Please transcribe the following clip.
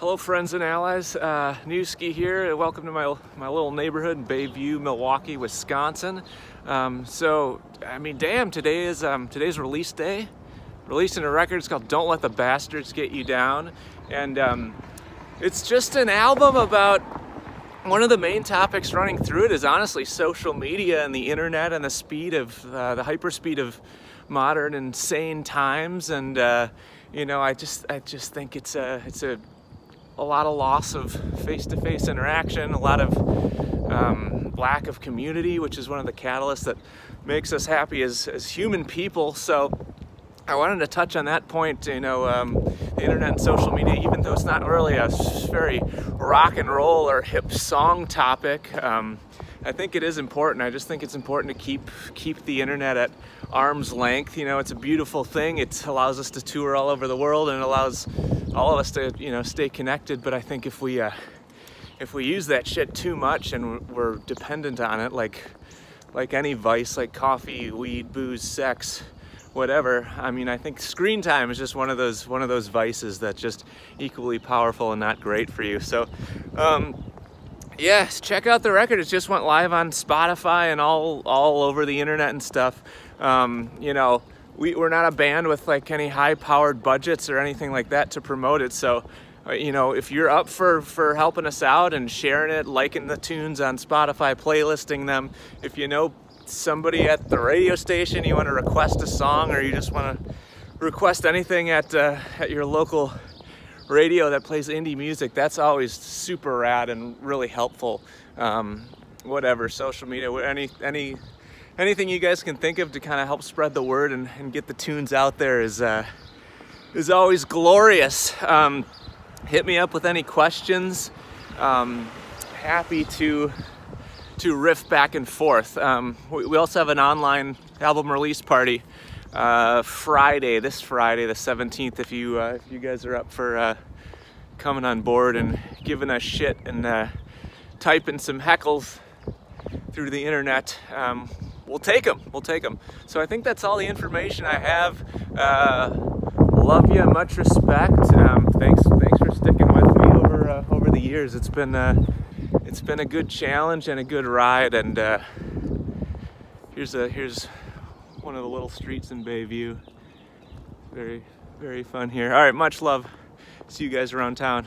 Hello friends and allies, uh, Newski here. Welcome to my, my little neighborhood in Bayview, Milwaukee, Wisconsin. Um, so, I mean, damn, today is um, today's release day. Releasing a record, it's called Don't Let the Bastards Get You Down. And um, it's just an album about one of the main topics running through it is honestly social media and the internet and the speed of, uh, the hyperspeed of modern insane times. And, uh, you know, I just, I just think it's a, it's a a lot of loss of face-to-face interaction, a lot of um, lack of community, which is one of the catalysts that makes us happy as, as human people. So I wanted to touch on that point, you know, um, the internet and social media, even though it's not really a very rock and roll or hip song topic, um, I think it is important. I just think it's important to keep keep the internet at arm's length. You know, it's a beautiful thing. It allows us to tour all over the world and it allows all of us to, you know, stay connected. But I think if we uh, if we use that shit too much and we're dependent on it, like like any vice, like coffee, weed, booze, sex, whatever. I mean, I think screen time is just one of those one of those vices that's just equally powerful and not great for you. So. Um, yes, check out the record. It just went live on Spotify and all all over the internet and stuff. Um, you know, we, we're not a band with like any high-powered budgets or anything like that to promote it. So, uh, you know, if you're up for for helping us out and sharing it, liking the tunes on Spotify, playlisting them, if you know somebody at the radio station, you want to request a song, or you just want to request anything at uh, at your local radio that plays indie music, that's always super rad and really helpful. Um, whatever, social media, any, any, anything you guys can think of to kind of help spread the word and, and get the tunes out there is, uh, is always glorious. Um, hit me up with any questions. Um, happy to to riff back and forth. Um, we, we, also have an online album release party uh, Friday, this Friday, the 17th, if you uh, if you guys are up for uh, coming on board and giving us shit and uh, typing some heckles through the internet, um, we'll take them. We'll take them. So I think that's all the information I have. Uh, love you, much respect. Um, thanks, thanks for sticking with me over uh, over the years. It's been it's been a good challenge and a good ride. And here's a here's one of the little streets in Bayview. Very, very fun here. All right, much love. See you guys around town.